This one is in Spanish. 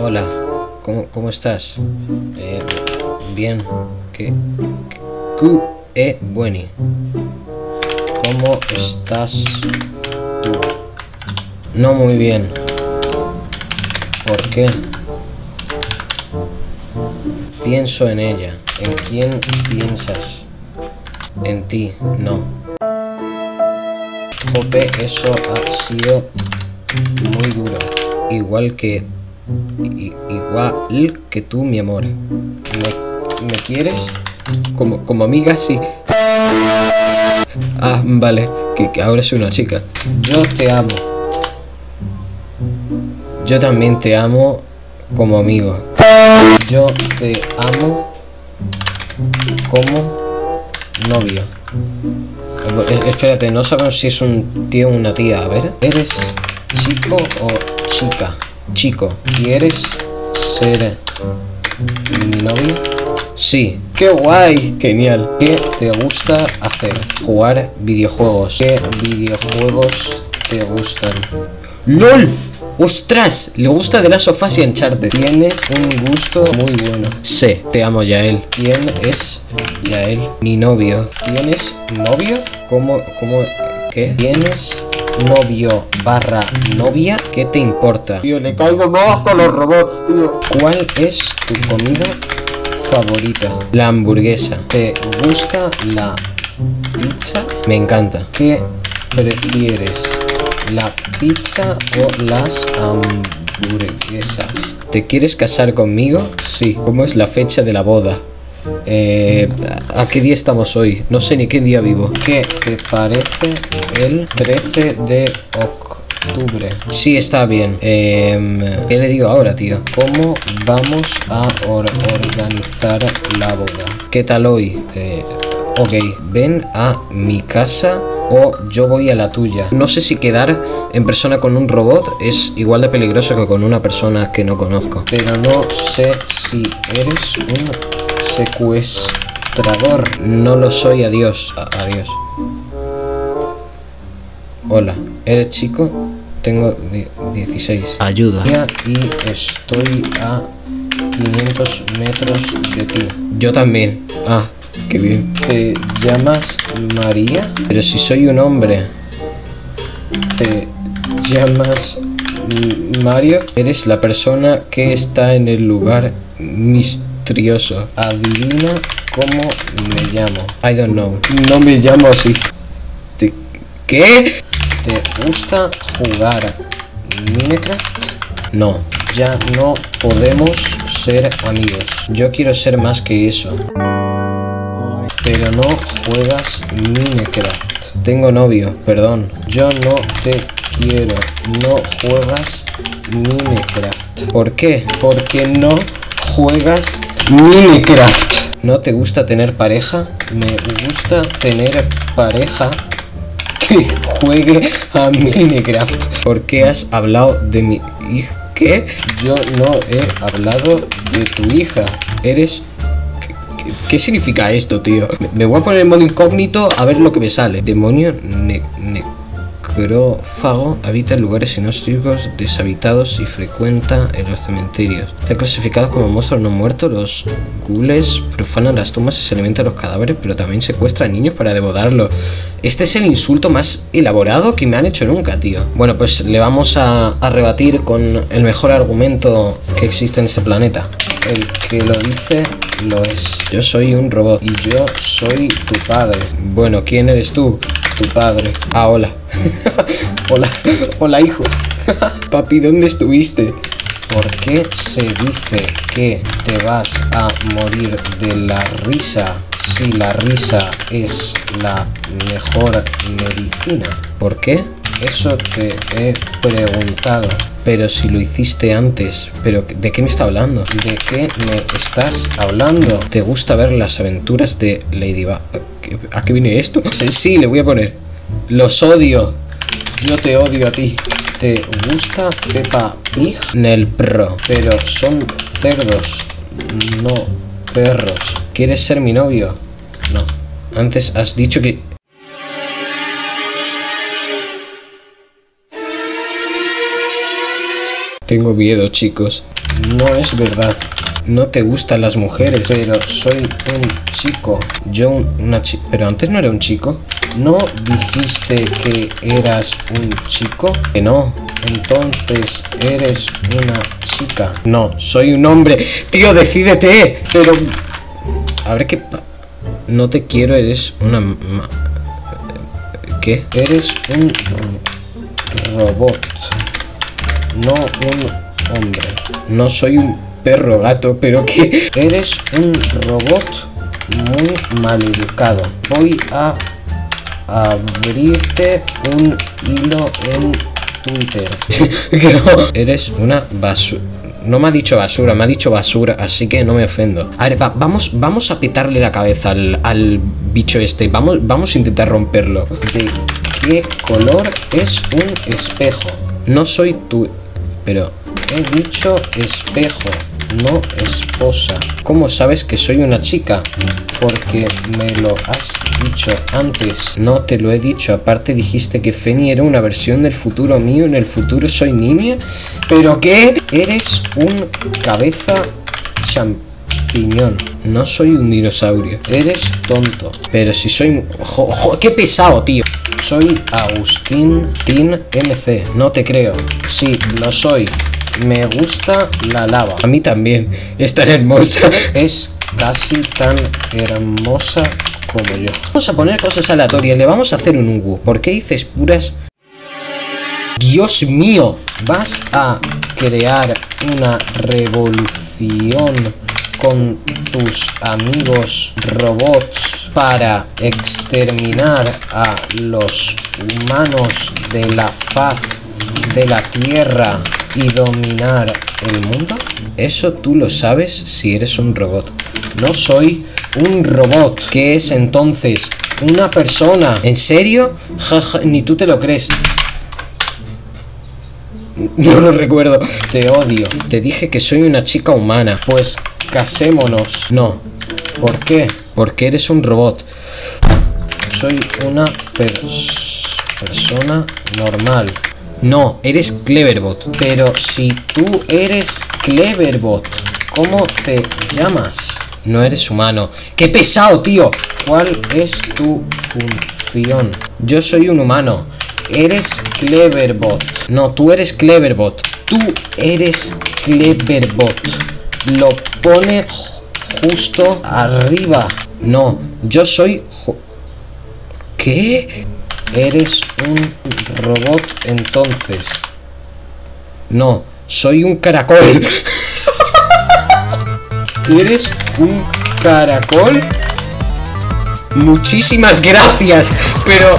Hola, ¿cómo, cómo estás? Eh, bien, ¿qué? Q e. ¿Cómo estás tú? No muy bien. ¿Por qué? Pienso en ella. ¿En quién piensas? En ti, no. Eso ha sido muy duro. Igual que. igual que tú, mi amor. ¿Me, me quieres? Como, como amiga, sí. Ah, vale. Que, que ahora soy una chica. Yo te amo. Yo también te amo como amigo. Yo te amo como novio. Eh, Espérate, no sabemos si es un tío o una tía. A ver, ¿eres chico o chica? Chico, ¿quieres ser mi novio? Sí, qué guay, genial. ¿Qué te gusta hacer? Jugar videojuegos. ¿Qué videojuegos te gustan? ¡LOL! ¡Ostras! Le gusta de las sofás y Uncharted. Tienes un gusto muy bueno. Sé, te amo, Yael. ¿Quién es Yael? Mi novio. ¿Tienes novio? ¿Cómo? ¿Cómo? ¿Qué? ¿Tienes novio barra novia? ¿Qué te importa? Tío, le caigo más hasta los robots, tío. ¿Cuál es tu comida favorita? La hamburguesa. ¿Te gusta la pizza? Me encanta. ¿Qué prefieres? ¿La pizza o las hamburguesas? ¿Te quieres casar conmigo? Sí. ¿Cómo es la fecha de la boda? Eh, ¿A qué día estamos hoy? No sé ni qué día vivo. ¿Qué te parece el 13 de octubre? Sí, está bien. Eh, ¿Qué le digo ahora, tío? ¿Cómo vamos a or- organizar la boda? ¿Qué tal hoy? Eh, ok, ven a mi casa o yo voy a la tuya. No sé si quedar en persona con un robot es igual de peligroso que con una persona que no conozco. Pero no sé si eres un secuestrador. No lo soy, adiós. A- adiós. Hola, ¿eres chico? Tengo di- 16. Ayuda. Y estoy a 500 metros de ti. Yo también. Ah, qué bien. ¿Te llamas María? Pero si soy un hombre. ¿Te llamas Mario? Eres la persona que está en el lugar misterioso. Adivina cómo me llamo. I don't know. No me llamo así. ¿Te- ¿Qué? ¿Te gusta jugar Minecraft? No, ya no podemos ser amigos. Yo quiero ser más que eso. Pero no juegas Minecraft. Tengo novio, perdón. Yo no te quiero. No juegas Minecraft. ¿Por qué? Porque no juegas Minecraft. ¿No te gusta tener pareja? Me gusta tener pareja que juegue a Minecraft. ¿Por qué has hablado de mi hija? ¿Qué? Yo no he hablado de tu hija. Eres... ¿Qué, significa esto, tío? Me- voy a poner en modo incógnito a ver lo que me sale. Demonio ne- necrófago habita en lugares inhóspitos, deshabitados y frecuenta en los cementerios. Está clasificado como monstruo no muerto. Los ghouls profanan las tumbas y se alimentan los cadáveres, pero también secuestran niños para devorarlos. Este es el insulto más elaborado que me han hecho nunca, tío. Bueno, pues le vamos a, a rebatir con el mejor argumento que existe en este planeta. El que lo dice lo es. Yo soy un robot y yo soy tu padre. Bueno, ¿quién eres tú? Tu padre. Ah, hola. hola. Hola, hijo. Papi, ¿dónde estuviste? ¿Por qué se dice que te vas a morir de la risa si la risa es la mejor medicina? ¿Por qué? Eso te he preguntado. Pero si lo hiciste antes. ¿Pero de qué me está hablando? ¿De qué me estás hablando? ¿Te gusta ver las aventuras de Ladybug? ¿Qué- ¿A qué viene esto? Sí, sí, le voy a poner. Los odio. Yo te odio a ti. ¿Te gusta Peppa Pig? Nel Pro. Pero son cerdos, no perros. ¿Quieres ser mi novio? No. Antes has dicho que... tengo miedo, chicos. No es verdad. No te gustan las mujeres, pero soy un chico. Yo una chica. Pero antes no era un chico. ¿No dijiste que eras un chico? Que no. Entonces eres una chica. No, soy un hombre. Tío, decídete. Pero... A ver qué... No te quiero, eres una... ¿Qué? Eres un robot. No un hombre. No soy un perro gato, pero que eres un robot muy mal educado. Voy a abrirte un hilo en Twitter. eres una basura. No me ha dicho basura, me ha dicho basura, así que no me ofendo. A ver, vamos, vamos a pitarle la cabeza al, al, bicho este. Vamos, vamos a intentar romperlo. ¿De qué color es un espejo? No soy tu... Pero he dicho espejo no esposa. ¿Cómo sabes que soy una chica? Porque me lo has dicho antes. No te lo he dicho. Aparte dijiste que Feni era una versión del futuro mío. En el futuro soy niña. ¿Pero qué? Eres un cabeza champiñón. No soy un dinosaurio. Eres tonto. Pero si soy... ¡Qué pesado, tío! Soy Agustín Tin MC. No te creo. Sí, lo soy. Me gusta la lava. A mí también. Es tan hermosa. Es casi tan hermosa como yo. Vamos a poner cosas aleatorias. Le vamos a hacer un Ugu. ¿Por qué dices puras... Dios mío. Vas a crear una revolución con tus amigos robots para exterminar a los humanos de la faz de la Tierra y dominar el mundo? Eso tú lo sabes si eres un robot. No soy un robot. ¿Qué es entonces? Una persona. ¿En serio? ni tú te lo crees. No lo recuerdo. Te odio. Te dije que soy una chica humana. Pues casémonos. No. ¿Por qué? Porque eres un robot. Soy una persona normal. No, eres Cleverbot. Pero si tú eres Cleverbot, ¿cómo te llamas? No eres humano. ¡Qué pesado, tío! ¿Cuál es tu función? Yo soy un humano. Eres Cleverbot. No, tú eres Cleverbot. Tú eres Cleverbot. Lo pone justo arriba. No, yo soy... ¿Qué? Eres un robot entonces. No, soy un caracol. ¿Eres un caracol? Muchísimas gracias, pero